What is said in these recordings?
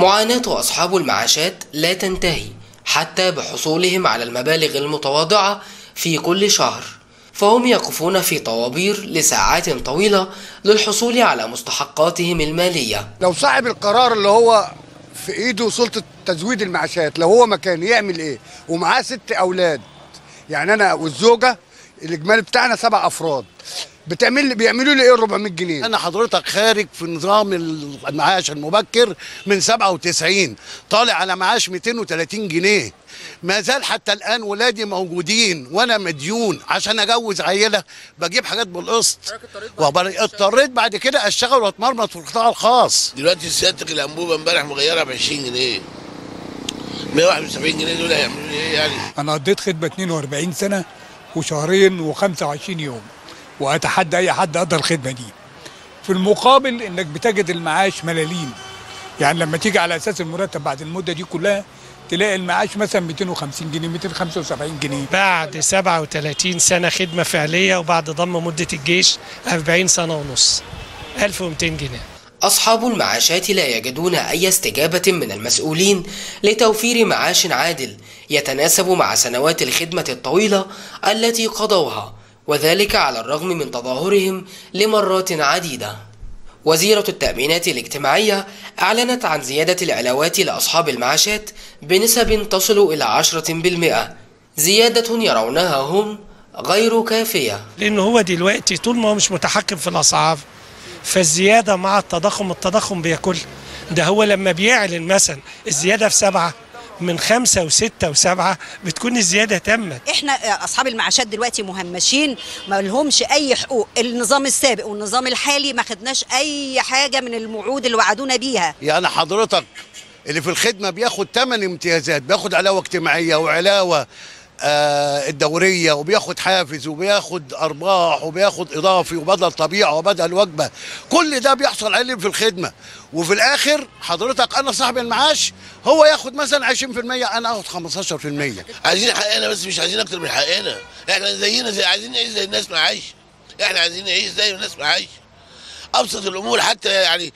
معاناة أصحاب المعاشات لا تنتهي حتى بحصولهم على المبالغ المتواضعة في كل شهر فهم يقفون في طوابير لساعات طويلة للحصول على مستحقاتهم المالية. لو صاحب القرار اللي هو في إيده سلطة تزويد المعاشات لو هو مكان يعمل إيه؟ ومعاه ست أولاد يعني أنا والزوجة الإجمالي بتاعنا سبع أفراد. بتعمل لي بيعملوا لي إيه 400 جنيه؟ أنا حضرتك خارج في نظام المعاش المبكر من 97 طالع على معاش 230 جنيه. ما زال حتى الآن ولادي موجودين وأنا مديون عشان أجوز عيلة بجيب حاجات بالقسط. اضطريت بعد كده أشتغل وأتمرمط في القطاع الخاص. دلوقتي سيادتك الأنبوبة امبارح مغيرها ب 20 جنيه 171 جنيه دول هيعملوا إيه يعني؟ أنا قضيت خدمة 42 سنة وشهرين و25 يوم. وأتحدى أي حد قضى الخدمة دي. في المقابل إنك بتجد المعاش ملاليم. يعني لما تيجي على أساس المرتب بعد المدة دي كلها تلاقي المعاش مثلا 250 جنيه 275 جنيه. بعد 37 سنة خدمة فعلية وبعد ضم مدة الجيش 40 سنة ونص. 1200 جنيه. أصحاب المعاشات لا يجدون أي استجابة من المسؤولين لتوفير معاش عادل يتناسب مع سنوات الخدمة الطويلة التي قضوها. وذلك على الرغم من تظاهرهم لمرات عديدة. وزيرة التأمينات الاجتماعية أعلنت عن زيادة العلاوات لأصحاب المعاشات بنسب تصل إلى عشرة بالمئة. زيادة يرونها هم غير كافية. لأن هو دلوقتي طول ما هو مش متحكم في الأسعار فالزيادة مع التضخم التضخم بياكل ده هو لما بيعلن مثلا الزيادة في سبعة من خمسة وستة وسبعة بتكون الزيادة تمت. إحنا أصحاب المعاشات دلوقتي مهمشين ما لهمش أي حقوق. النظام السابق والنظام الحالي ما خدناش أي حاجة من الوعود اللي وعدونا بيها. يعني حضرتك اللي في الخدمة بياخد 8 امتيازات بياخد علاوة اجتماعية وعلاوة آه الدورية وبياخد حافز وبياخد أرباح وبياخد إضافي وبدل طبيعة وبدل وجبة. كل ده بيحصل عليه في الخدمة. وفي الآخر حضرتك أنا صاحب المعاش هو ياخد مثلا 20% أنا آخد 15% عايزين حقنا بس مش عايزين أكتر من حقنا. إحنا زينا زي عايزين نعيش زي الناس معاش. إحنا عايزين نعيش زي الناس معاش. أبسط الأمور حتى يعني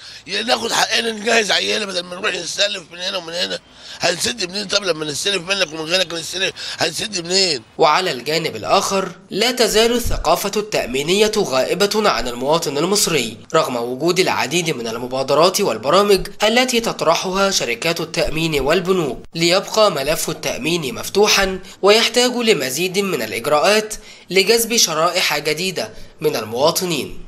ناخد حقنا نجهز عيالنا بدل ما نروح نستلف من هنا ومن هنا. هنسد منين؟ طب لما نستلف منك ومن غيرك نستلف هنسد منين؟ وعلى الجانب الآخر لا تزال الثقافة التأمينية غائبة عن المواطن المصري رغم وجود العديد من المبادرات والبرامج التي تطرحها شركات التأمين والبنوك. ليبقى ملف التأمين مفتوحا ويحتاج لمزيد من الإجراءات لجذب شرائح جديدة من المواطنين.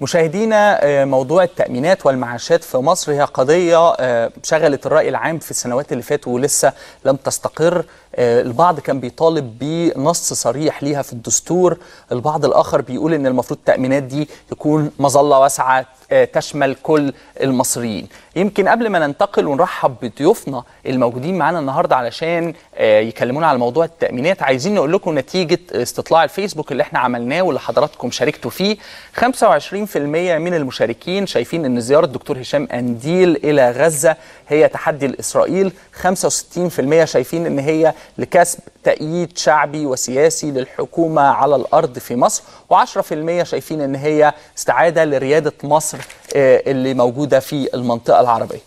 مشاهدينا موضوع التأمينات والمعاشات في مصر. هي قضية شغلت الرأي العام في السنوات اللي فاتوا ولسه لم تستقر. البعض كان بيطالب بنص صريح ليها في الدستور. البعض الآخر بيقول إن المفروض التأمينات دي تكون مظلة واسعة تشمل كل المصريين. يمكن قبل ما ننتقل ونرحب بضيوفنا الموجودين معانا النهارده علشان يكلمونا على موضوع التأمينات عايزين نقول لكم نتيجة استطلاع الفيسبوك اللي إحنا عملناه واللي حضراتكم شاركتوا فيه. 25% من المشاركين شايفين إن زيارة الدكتور هشام أنديل إلى غزة هي تحدي لإسرائيل 65% شايفين إن هي لكسب تأييد شعبي وسياسي للحكومة على الأرض في مصر و10% شايفين إن هي استعادة لريادة مصر اللي موجودة في المنطقة العربية.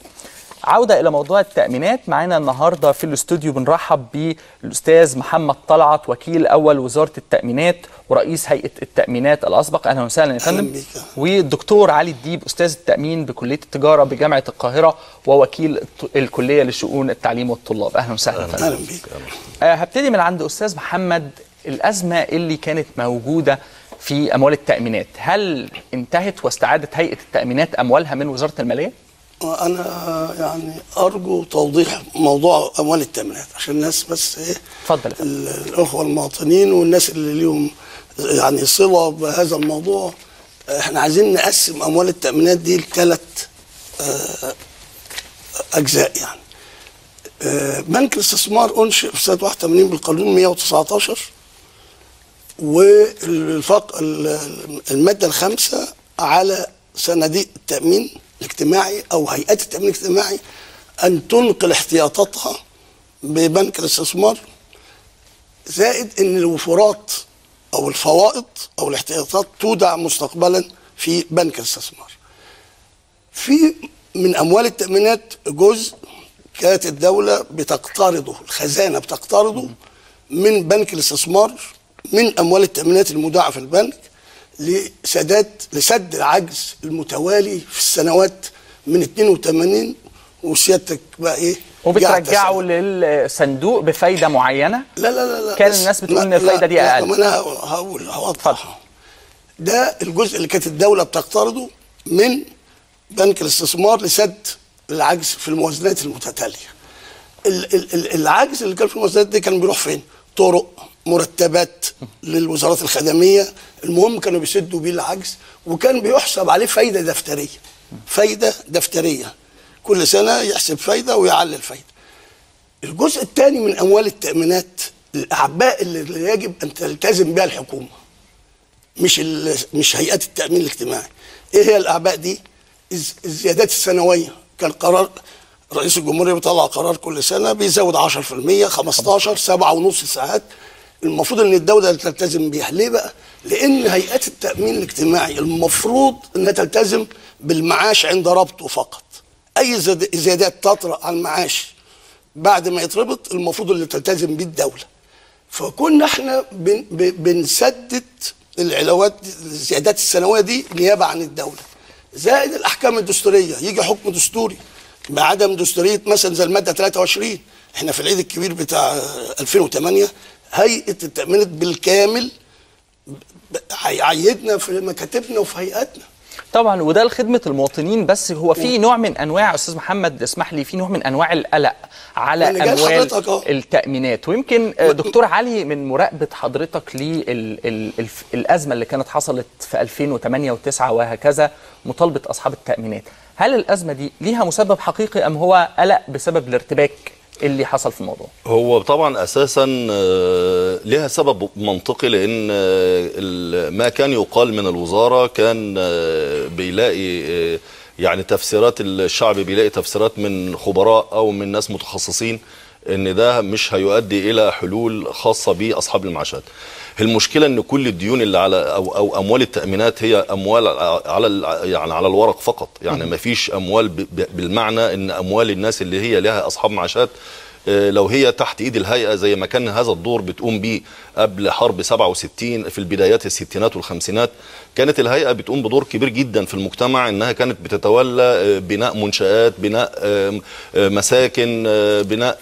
عودة إلى موضوع التأمينات. معنا النهاردة في الاستوديو بنرحب بالأستاذ محمد طلعت وكيل أول وزارة التأمينات ورئيس هيئة التأمينات الأسبق. أهلا وسهلا يا فندم. والدكتور علي الديب أستاذ التأمين بكلية التجارة بجامعة القاهرة ووكيل الكلية لشؤون التعليم والطلاب. أهلا وسهلا أهلا بيك. أه هبتدي من عند أستاذ محمد الأزمة اللي كانت موجودة في أموال التأمينات. هل انتهت واستعادت هيئة التأمينات أموالها من وزارة المالية؟ أنا يعني أرجو توضيح موضوع أموال التامينات عشان الناس بس إيه اتفضل الأخوة المواطنين والناس اللي ليهم يعني صلة بهذا الموضوع. إحنا عايزين نقسم أموال التامينات دي لثلاث أجزاء يعني. بنك الاستثمار انشئ في سنة 81 بالقانون 119 والفق المادة الخامسة على صناديق التأمين. الاجتماعي أو هيئات التأمين الاجتماعي أن تنقل احتياطاتها ببنك الاستثمار زائد إن الوفرات أو الفوائض أو الاحتياطات تودع مستقبلا في بنك الاستثمار. في من أموال التأمينات جزء كانت الدولة بتقترضه الخزانة بتقترضه من بنك الاستثمار من أموال التأمينات المودعه في البنك لسداد لسد العجز المتوالي في السنوات من 82 وسيادتك بقى إيه؟ وبترجعه للصندوق بفايدة معينة؟ لا لا لا لا كان الناس بتقول لا- ان الفايدة دي لا، أقل. ما أنا هقول هوضح. ده الجزء اللي كانت الدولة بتقترضه من بنك الاستثمار لسد العجز في الموازنات المتتالية. ال- ال- ال- العجز اللي كان في الموازنات دي كان بيروح فين؟ طرق. مرتبات للوزارات الخدمية. المهم كانوا بيسدوا بيه العجز وكان بيحسب عليه فايدة دفترية. فايدة دفترية. كل سنة يحسب فايدة ويعلل فايدة. الجزء الثاني من أموال التأمينات الأعباء اللي يجب أن تلتزم بها الحكومة مش مش هيئات التأمين الاجتماعي. إيه هي الأعباء دي؟ الز- الزيادات السنوية. كان قرار رئيس الجمهورية بيطلع قرار كل سنة بيزود 10% 15 سبعة ونص ساعات. المفروض إن الدولة تلتزم بيها. ليه بقى؟ لأن هيئات التأمين الاجتماعي المفروض إنها تلتزم بالمعاش عند ربطه فقط. أي زياد- زيادات تطرأ على المعاش بعد ما يتربط المفروض اللي تلتزم بيه الدولة. فكنا إحنا بن بنسدد العلاوات الزيادات السنوية دي نيابة عن الدولة. زائد الأحكام الدستورية. يجي حكم دستوري. بعدم دستورية مثلا زي المادة 23 إحنا في العيد الكبير بتاع 2008 هيئة التامينات بالكامل هيعيدنا في مكاتبنا وفي هيئاتنا. طبعا وده لخدمة المواطنين بس هو في نوع من أنواع أستاذ محمد اسمح لي في نوع من أنواع القلق على جاي اموال أهو. التأمينات. ويمكن آه، دكتور علي من مراقبة حضرتك للازمه اللي كانت حصلت في 2008 و9 وهكذا مطالبة أصحاب التأمينات. هل الأزمة دي ليها مسبب حقيقي أم هو قلق بسبب الارتباك؟ اللي حصل في الموضوع؟ هو طبعا أساسا آه، لها سبب منطقي لأن آه، ما كان يقال من الوزارة كان آه، بيلاقي يعني تفسيرات الشعب بيلاقي تفسيرات من خبراء أو من ناس متخصصين إن ده مش هيؤدي إلى حلول خاصة بأصحاب المعاشات. المشكلة إن كل الديون اللي على أو أو أموال التأمينات هي أموال على يعني على الورق فقط. يعني ما فيش أموال بالمعنى إن أموال الناس اللي هي لها أصحاب معاشات آه، لو هي تحت إيد الهيئة زي ما كان هذا الدور بتقوم بيه قبل حرب 67 في البدايات الستينات والخمسينات كانت الهيئة بتقوم بدور كبير جدا في المجتمع إنها كانت بتتولى آه، بناء منشآت بناء آه، مساكن بناء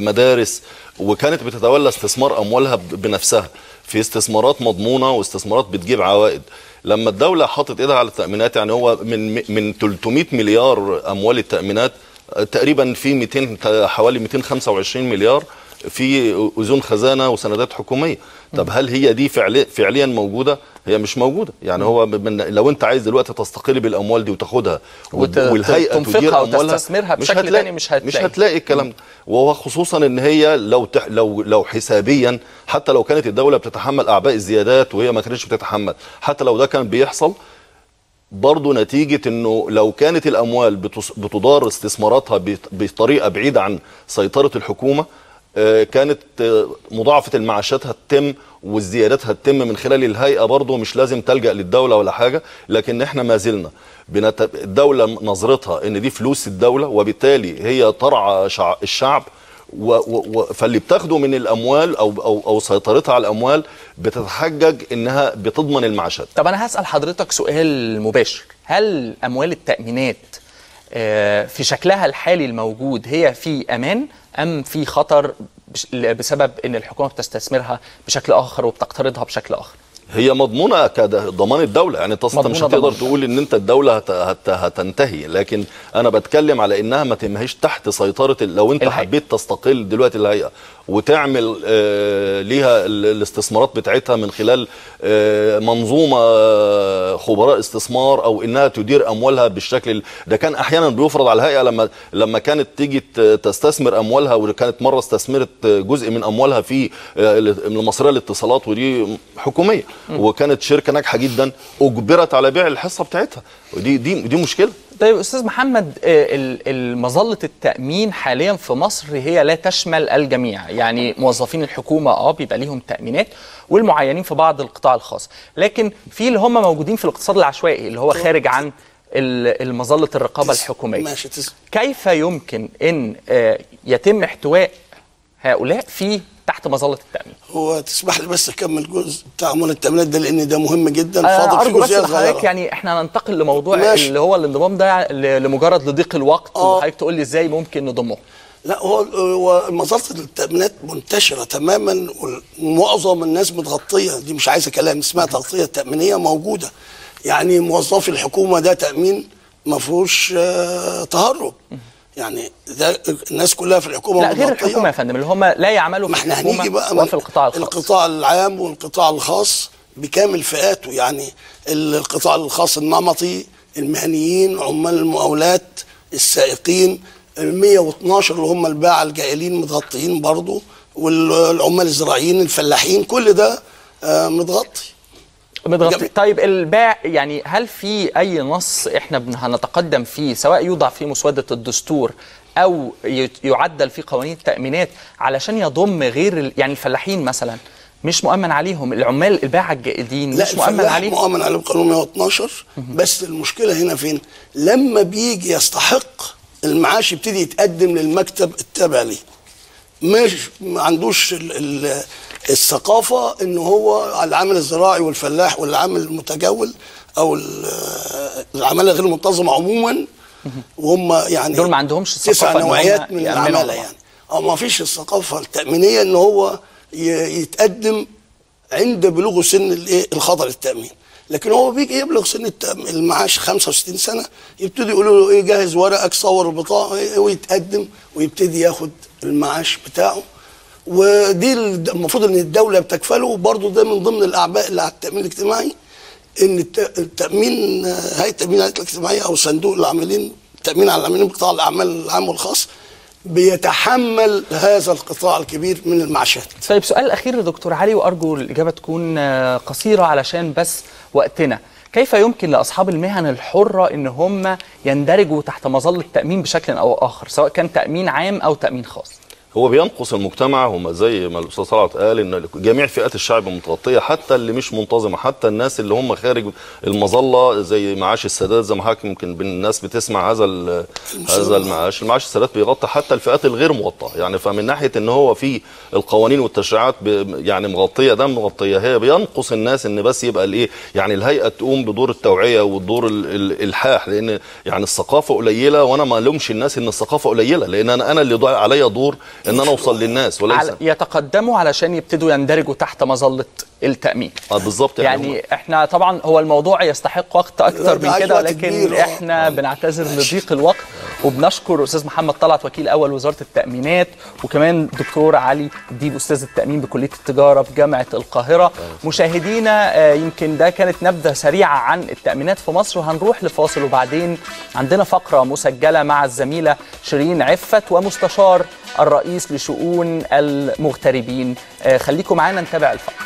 مدارس وكانت بتتولى استثمار أموالها بنفسها. في استثمارات مضمونة واستثمارات بتجيب عوائد. لما الدولة حطت ايدها على التأمينات يعني هو من من 300 مليار أموال التأمينات تقريبا في 200 حوالي 225 مليار في اذون خزانة وسندات حكومية. طب هل هي دي فعليا فعليا موجودة؟ هي مش موجودة. يعني هو من لو انت عايز دلوقتي تستقل بالأموال دي وتاخدها وت- والهيئة تدير أموالها وتستثمرها مش بشكل هتلاقي تاني مش هتلاقي. مش هتلاقي الكلام. ده وهو خصوصا إن هي لو تح لو لو حسابيا حتى لو كانت الدولة بتتحمل أعباء الزيادات وهي ما كانتش بتتحمل حتى لو ده كان بيحصل برضه نتيجة إنه لو كانت الأموال بتص- بتدار استثماراتها بط- بطريقة بعيدة عن سيطرة الحكومة كانت آه، مضاعفة المعاشات هتتم والزيادات هتتم من خلال الهيئة برضه مش لازم تلجأ للدولة ولا حاجة لكن إحنا ما زلنا بنت... الدولة نظرتها إن دي فلوس الدولة وبالتالي هي ترعى شع... الشعب و... و... فاللي بتاخده من الأموال أو أو أو سيطرتها على الأموال بتتحجج إنها بتضمن المعاشات. طب أنا هسأل حضرتك سؤال مباشر. هل أموال التأمينات آه، في شكلها الحالي الموجود هي في أمان أم في خطر بسبب إن الحكومة بتستثمرها بشكل آخر وبتقترضها بشكل آخر هي مضمونة كضمان الدولة يعني أنت مش هتقدر. تقول إن أنت الدولة هت هت هتنتهي لكن أنا بتكلم على إنها ما تمهيش تحت سيطرة لو أنت الهيئة. حبيت تستقل دلوقتي الهيئة وتعمل آه ليها ال- الاستثمارات بتاعتها من خلال آه منظومة آه، خبراء استثمار أو إنها تدير أموالها بالشكل ال- ده كان أحيانا بيفرض على الهيئة لما لما كانت تيجي تستثمر أموالها وكانت مرة استثمرت جزء من أموالها في المصريه للاتصالات ودي حكومية. وكانت شركة ناجحة جدا أجبرت على بيع الحصة بتاعتها. ودي دي دي مشكلة. طيب أستاذ محمد آه، مظله التأمين حاليا في مصر هي لا تشمل الجميع. يعني موظفين الحكومة آه بيبقى ليهم تأمينات والمعينين في بعض القطاع الخاص. لكن في اللي هم موجودين في الاقتصاد العشوائي اللي هو خارج عن المظلة الرقابة الحكومية. ماشي. كيف يمكن إن آه، يتم احتواء هؤلاء في تحت مظلة التأمين. هو تسمح لي بس أكمل جزء بتاع عمل التأمينات ده لأن ده مهم جدا. فاضل فيه بس جزئيه لحضرتك صغيرة. يعني إحنا ننتقل لموضوع ماشي. اللي هو الانضمام ده لمجرد لضيق الوقت آه. وحضرتك تقول لي إزاي ممكن نضمه. لا هو هو مظلة التأمينات منتشرة تماما ومعظم الناس متغطية. دي مش عايزة كلام اسمها تغطية تأمينية موجودة. يعني موظفي الحكومة ده تأمين ما فيهوش آه، تهرب. يعني ده الناس كلها في الحكومة لا غير. الحكومة يا فندم اللي هم لا يعملوا في إحنا هنيجي بقى وفي القطاع الخاص. القطاع العام والقطاع الخاص بكامل فئاته. يعني ال- القطاع الخاص النمطي المهنيين عمال المقاولات السائقين ال 112 اللي هم الباعة الجائلين متغطيين برضو والعمال الزراعيين الفلاحين كل ده آه، متغطي. متغطي. طيب الباع يعني هل في أي نص إحنا هنتقدم فيه سواء يوضع في مسودة الدستور أو يعدل في قوانين التأمينات علشان يضم غير يعني الفلاحين مثلا مش مؤمن عليهم العمال الباعة الجائدين لا مش مؤمن عليهم مؤمن عليه بقانون 112 بس المشكلة هنا فين؟ لما بيجي يستحق المعاش يبتدي يتقدم للمكتب التابع ليه. مش ما عندوش ال ال الثقافة إن هو العامل الزراعي والفلاح والعامل المتجول أو ال- العماله غير المنتظمه عموما وهم يعني دول ما عندهمش تسع إن هم نوعيات من العمالة. يعني. أو ما فيش الثقافة التأمينية إن هو يتقدم عند بلوغه سن الإيه؟ الخضر التأمين. لكن هو بيجي يبلغ سن المعاش 65 سنة يبتدي يقولوا له إيه جهز ورقك صور البطاقة إيه، ويتقدم ويبتدي ياخد المعاش بتاعه. ودي ال- المفروض إن الدولة بتكفله وبرضه ده من ضمن الأعباء اللي على التأمين الاجتماعي إن الت- التأمين هيئة التأمين الاجتماعيه أو صندوق العاملين التأمين على العاملين بقطاع الأعمال العام والخاص بيتحمل هذا القطاع الكبير من المعاشات. طيب سؤال أخير لدكتور علي وأرجو الإجابة تكون آه، قصيرة علشان بس وقتنا. كيف يمكن لأصحاب المهن الحرة إن هم يندرجوا تحت مظلة التامين بشكل أو آخر سواء كان تأمين عام أو تأمين خاص؟ هو بينقص المجتمع هم زي ما الأستاذ طلعت قال إن جميع فئات الشعب متغطية حتى اللي مش منتظمة حتى الناس اللي هم خارج المظلة زي معاش السادات زي ما حضرتك يمكن الناس بتسمع هذا هذا المعاش. المعاش السادات بيغطي حتى الفئات الغير موطأة. يعني فمن ناحية إن هو في القوانين والتشريعات يعني مغطية ده مغطية. هي بينقص الناس إن بس يبقى الإيه؟ يعني الهيئة تقوم بدور التوعية والدور ال- ال- الإلحاح لأن يعني الثقافة قليلة وأنا ما ألومش الناس إن الثقافة قليلة لأن أنا أنا اللي عليا دور إن أنا أوصل للناس وليس. يتقدموا علشان يبتدوا يندرجوا تحت مظلة التأمين. آه بالظبط يعني, يعني إحنا طبعا هو الموضوع يستحق وقت أكتر من كده كبير، آه. إحنا بنعتذر لضيق الوقت. وبنشكر أستاذ محمد طلعت وكيل أول وزارة التأمينات وكمان دكتور علي ديب أستاذ التأمين بكلية التجارة بجامعة القاهرة. مشاهدينا آه، يمكن ده كانت نبذة سريعة عن التأمينات في مصر وهنروح لفاصل وبعدين عندنا فقرة مسجلة مع الزميلة شيرين عفت ومستشار الرئيس لشؤون المغتربين. آه، خليكم معانا نتابع الفقرة.